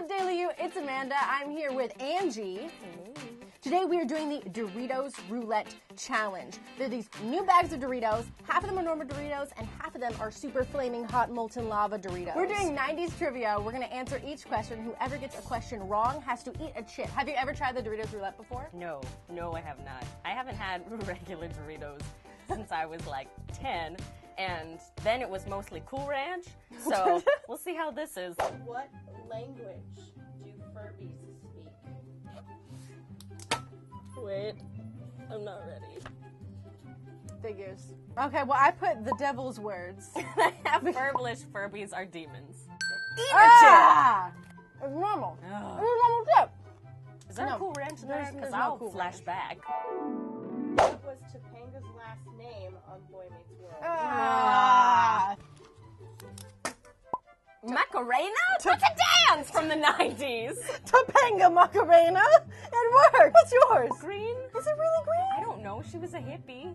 up, Daily You? It's Amanda. I'm here with Angie. Today we are doing the Doritos Roulette Challenge. They're these new bags of Doritos. Half of them are normal Doritos, and half of them are super flaming hot molten lava Doritos. We're doing 90s trivia. We're going to answer each question. Whoever gets a question wrong has to eat a chip. Have you ever tried the Doritos Roulette before? No, no, I have not. I haven't had regular Doritos since I was like 10, and then it was mostly Cool Ranch. So we'll see how this is. What language do Furbies speak? Wait, I'm not ready. Figures. Okay, well, I put the devil's words. I have Furblish Furbies are demons. Eat ah! It's normal. Ugh. It's a normal chip. Is there No, a Cool Ranch in there? Because no I'll Cool flash Ranch. back. What was Topanga's last name on Boy Meets Macarena? That's a dance from the 90s. Topanga Macarena. It worked. What's yours? Green? Is it really green? I don't know. She was a hippie.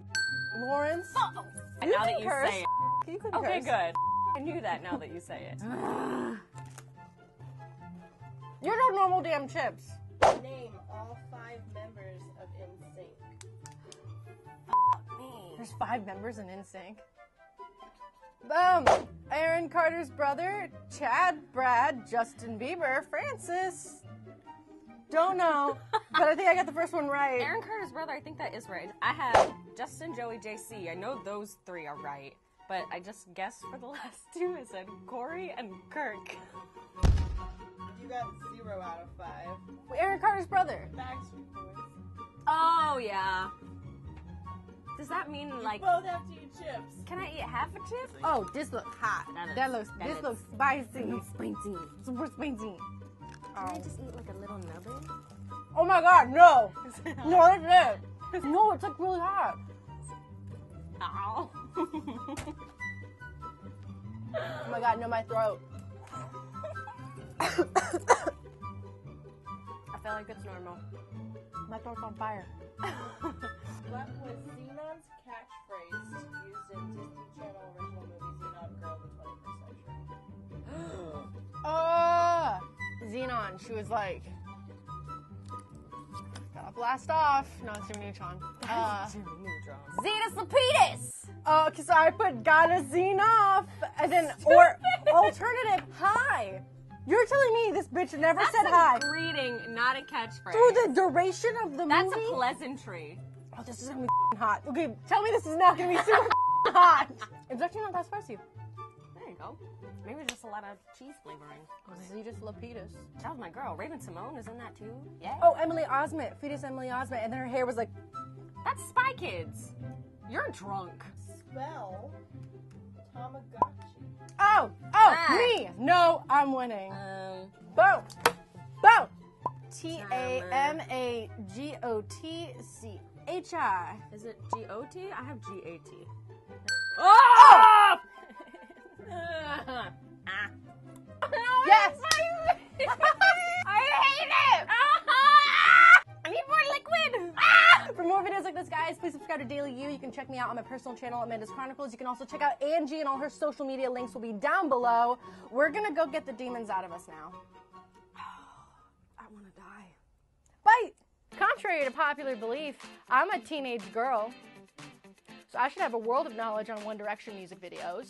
Lawrence. Oh, oh. And You now can that you curse. say it. You can Okay, curse. good. I knew that now that you say it. You're no normal damn chips. Name all five members of NSYNC. Me there's five members in NSYNC. Boom. Aaron Carter's brother, Chad, Brad, Justin Bieber, Francis. Don't know, but I think I got the first one right. Aaron Carter's brother, I think that is right. I have Justin, Joey, JC. I know those three are right, but I just guessed for the last two. I said Corey and Kirk. You got zero out of five. Aaron Carter's brother. Backstreet Boys. Oh, yeah. Does that mean, like, Both have to eat chips. can I eat half a chip? Oh, this looks hot. That That, is- looks. that this is- looks spicy. Spicy. Super spicy. Can I just eat like a little nubbin? Oh my God, no! No, that's it. No, it's like really hot. Ow. Oh my God, no, my throat. I feel like it's normal. My throat's on fire. What was Zenon's catchphrase used in Disney Channel original movie Zenon Girl of the 21st Century? Uh, Zenon, she was like, gotta blast off. No, it's Jimmy Neutron. Uh, Zetus Lapetus! oh, cause I put gotta Xen off, and then, or alternative, hi. You're telling me this bitch never That's said a hi greeting, not a catchphrase. through the duration of the That's movie? That's a pleasantry. Oh, this is gonna be hot. Okay, tell me this is not gonna be super hot. It's actually not that spicy. There you go. Maybe just a lot of cheese flavoring. Zetus Lapetus. That was my girl. Raven-Symoné is in that too. Yeah. Oh, Emily Osment, fetus Emily Osment, and then her hair was like, That's Spy Kids. You're drunk. Spell Tamagotchi. oh, oh, Ah. me. No, I'm winning. Um, Boom. Boom. T A M A G O T C H I. is it G O T? I have G A T. Oh! Ah. Yes. I hate it. I need more liquid. For more videos like this, guys, please subscribe to Daily U. You can check me out on my personal channel, Amanda's Chronicles. You can also check out Angie, and all her social media links will be down below. We're gonna go get the demons out of us now. Want to die. But contrary to popular belief, I'm a teenage girl. So I should have a world of knowledge on One Direction music videos.